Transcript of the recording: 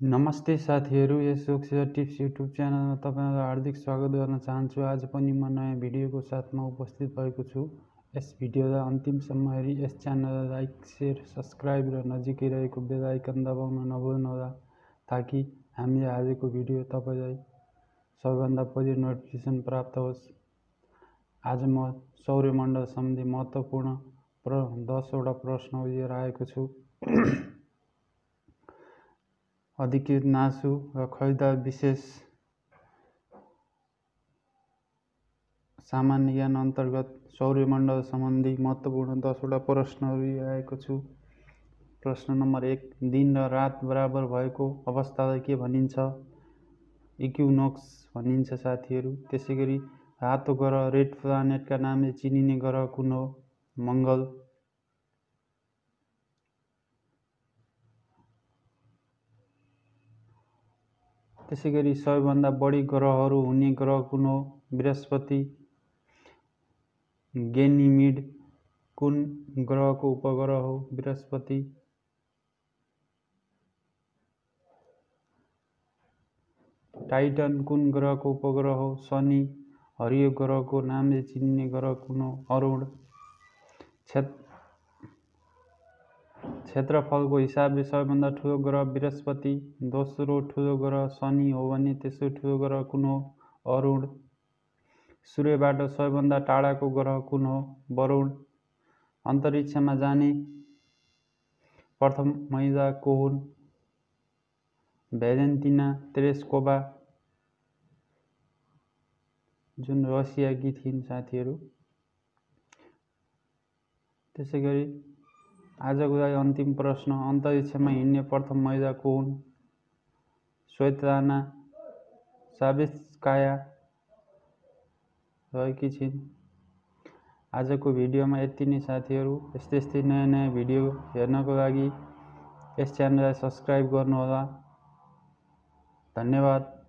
नमस्ते साथीहरू यस सुरक्षा टिप्स युट्युब च्यानलमा तपाईँलाई हार्दिक स्वागत गर्न चाहन्छु। आज पनि म नयाँ भिडियोको साथमा उपस्थित भएको छु। यस भिडियोलाई अन्तिमसम्म हेरी यस च्यानललाई लाइक सेयर सब्सक्राइब र नजिकै रहेको बेल आइकन दबाउन नभुल्नुहोला ताकि हामीले हालेको भिडियो तपाईँलाई सबैभन्दा पहिले नोटिफिकेसन प्राप्त होस्। आज म सौर्यमण्डल सम्बन्धी महत्त्वपूर्ण प्र दसवटा प्रश्न लिएर आएको छु। अधिकृत नासु र खरिदार विशेष सामान्य ज्ञान अन्तर्गत सौर्यमण्डल सम्बन्धी महत्त्वपूर्ण दसवटा प्रश्नहरू आएको छु। प्रश्न नम्बर एक दिन र रात बराबर भएको अवस्थालाई के भनिन्छ? इक्युनोक्स भनिन्छ साथीहरू। त्यसै गरी रातो ग्रह रेड प्लानेटका नामले चिनिने ग्रह कुन हो? मङ्गल। त्यसै गरी सबैभन्दा बढी ग्रहहरू हुने ग्रह कुन हो बृहस्पति गेनिमिड कुन ग्रहको उपग्रह हो? बृहस्पति। टाइटन कुन ग्रहको उपग्रह हो? शनि। हरियो ग्रहको नामले चिनिने ग्रह कुन हो? अरुण। क्षेत्र क्षेत्रफलको हिसाबले सबैभन्दा ठुलो ग्रह बृहस्पति दोस्रो ठुलो ग्रह शनि हो भने तेस्रो ठुलो ग्रह कुन हो? अरुण। सूर्यबाट सबैभन्दा टाढाको ग्रह कुन हो? वरुण। अन्तरिक्षमा जाने प्रथम महिला को हुन् भ्यालेन्टिना तेरेस्कोभा जुन रसियाकी थिइन् साथीहरू। त्यसै गरी आजको लागि अन्तिम प्रश्न। अन्तरिक्षमा हिँड्ने प्रथम महिला को हुन् स्वेतलाना साबिस्काया रहेकी छिन्? आजको भिडियोमा यति नै साथीहरू। यस्तै यस्तै नयाँ नयाँ भिडियो हेर्नको लागि यस च्यानललाई सब्सक्राइब गर्नुहोला। धन्यवाद।